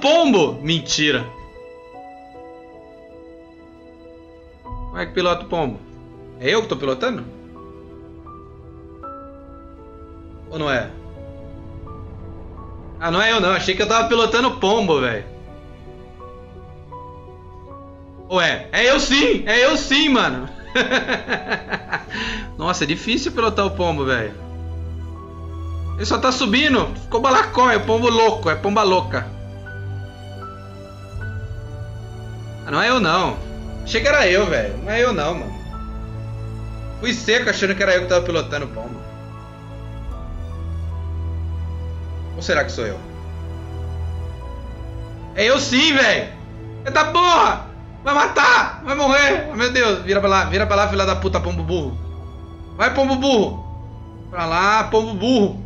pombo! Mentira. Como é que pilota o pombo? É eu que tô pilotando? Ou não é? Ah, não é eu não. Achei que eu tava pilotando o pombo, velho. Ué, é eu sim! É eu sim, mano! Nossa, é difícil pilotar o pombo, velho. Ele só tá subindo. Ficou balacó, é pombo louco, é pomba louca. Ah, não é eu não. Achei que era eu, velho. Não é eu não, mano. Fui seco achando que era eu que tava pilotando o pombo. Ou será que sou eu? É eu sim, velho! Eita porra! Vai matar! Vai morrer! Oh, meu Deus! Vira pra lá, vira pra lá, filha da puta, pombo burro! Vai, pombo burro! Pra lá, pombo burro!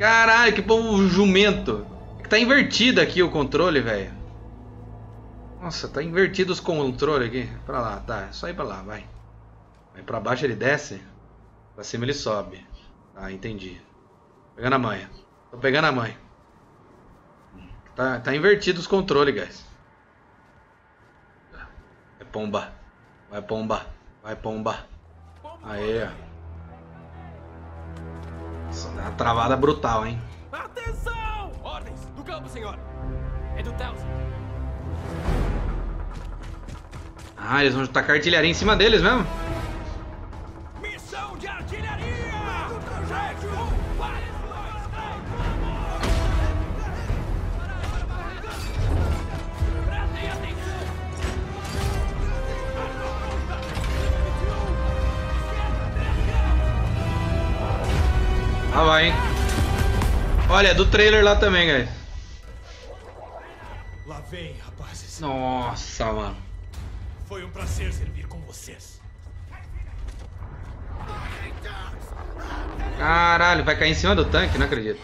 Caralho, que pombo jumento! É que tá invertido aqui o controle, velho. Nossa, tá invertido os controles aqui. Pra lá, tá. É só ir pra lá, vai. Vai pra baixo ele desce. Pra cima ele sobe. Tá, entendi. Pegando a manha. Tô pegando a manha. Tá, tá invertido os controles, guys. É pomba. Vai pomba. Vai pomba. Aê. Nossa, dá uma travada brutal, hein? Atenção! Ordens do campo, senhor. É do Telson. Ah, eles vão tacar artilharia em cima deles mesmo? Ah, vai, hein? Olha, é do trailer lá também, guys. Lá vem, rapazes. Nossa, mano. Foi um prazer servir com vocês. Caralho, vai cair em cima do tanque, não acredito.